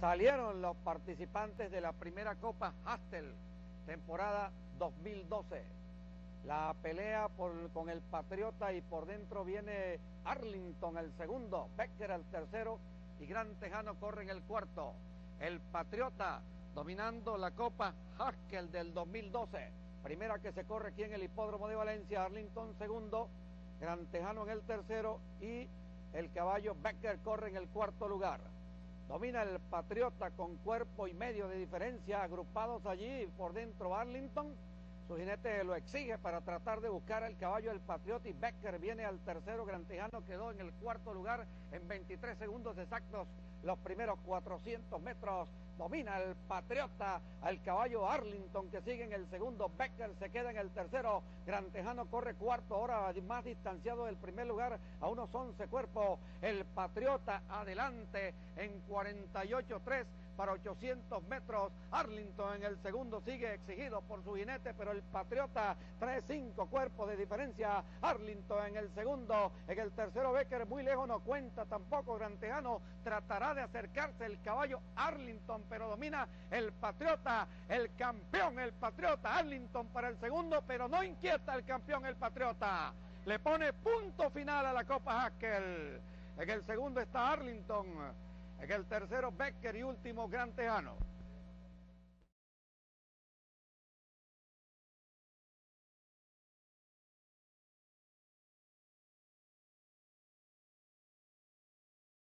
salieron los participantes de la primera Copa Hastel, temporada 2012. La pelea con el Patriota y por dentro viene Arlington el segundo, Becker el tercero y Gran Tejano corre en el cuarto. El Patriota dominando la Copa Haskell del 2012. Primera que se corre aquí en el Hipódromo de Valencia, Arlington segundo, Gran Tejano en el tercero y el caballo Becker corre en el cuarto lugar. Domina el Patriota con cuerpo y medio de diferencia, agrupados allí por dentro Arlington. Su jinete lo exige para tratar de buscar el caballo del Patriota y Becker viene al tercero. Grantejano quedó en el cuarto lugar en 23 segundos exactos los primeros 400 metros domina el Patriota al caballo Arlington que sigue en el segundo, Becker se queda en el tercero, Gran Tejano corre cuarto, ahora más distanciado del primer lugar a unos 11 cuerpos, el Patriota adelante en 48-3 para 800 metros. Arlington en el segundo sigue exigido por su jinete, pero el Patriota trae cinco cuerpos de diferencia. Arlington en el segundo, en el tercero Becker muy lejos no cuenta tampoco. Gran Tejano tratará de acercarse el caballo Arlington, pero domina el Patriota, el campeón, el Patriota. Arlington para el segundo, pero no inquieta el campeón, el Patriota. Le pone punto final a la Copa Haskell. En el segundo está Arlington. En el tercero, Becker y último, Gran Tejano.